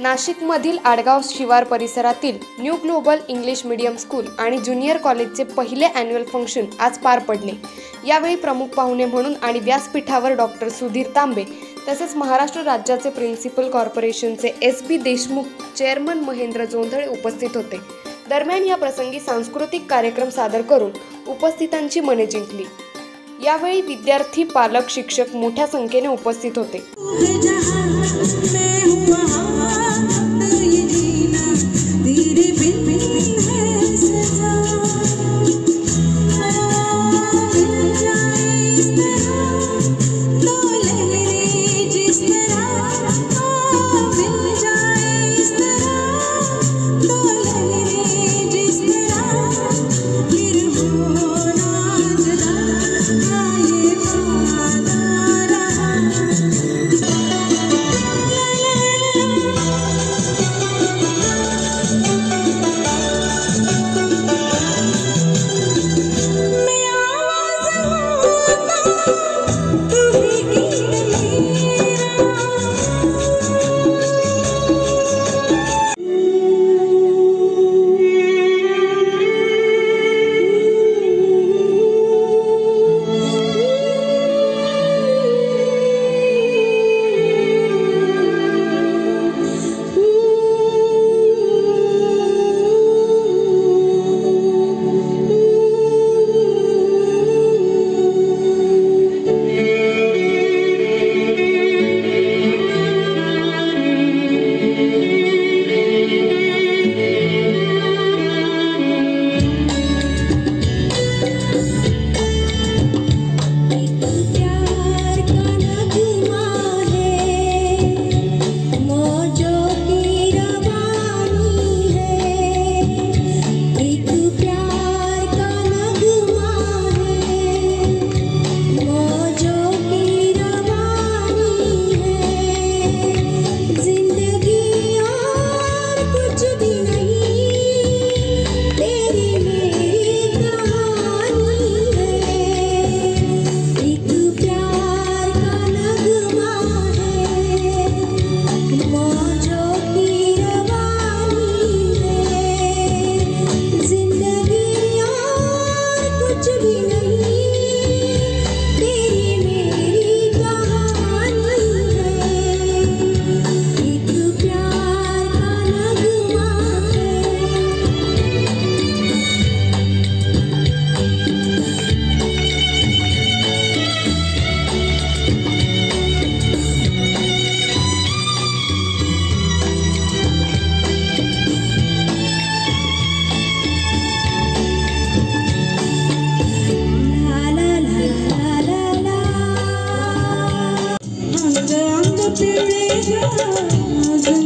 नाशिकमधील आडगाव शिवार परिसरातील new global English medium school आणि ज्युनियर कॉलेजचे पहिले अॅन्युअल फंक्शन आज पार पडले. यावेळी प्रमुख पाहुणे म्हणून आणि व्यासपीठावर डॉक्टर सुधीर तांबे तसेच महाराष्ट्र राज्याचे प्रिन्सिपल कॉर्पोरेशनचे S B Deshmukh chairman Mahendra Jondhale उपस्थित होते. दरम्यान या प्रसंगी सांस्कृतिक कार्यक्रम सादर करून उपस्थितांची मने जिंकली. यावेळी विद्यार्थी पालक शिक्षक मोठ्या संख्येने उपस्थित होते.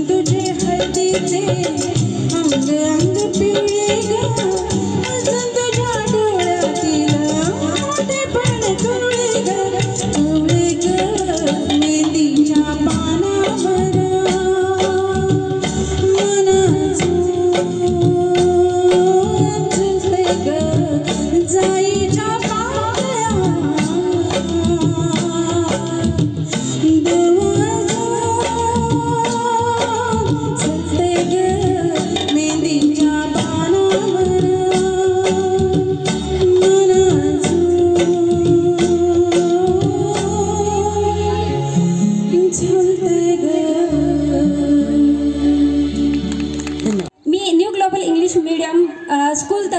तुझे हळदीचे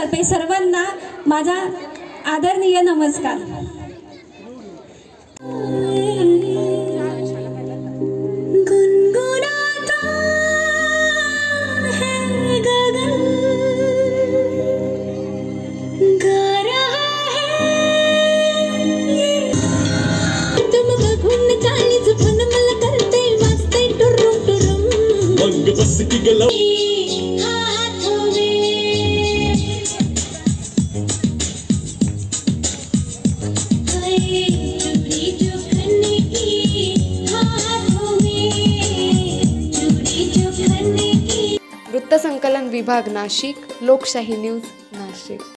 तर्फे सर्वांना माझा आदरणीय नमस्कार. Stick it. संकलन विभाग नाशिक लोकशाही न्यूज नाशिक.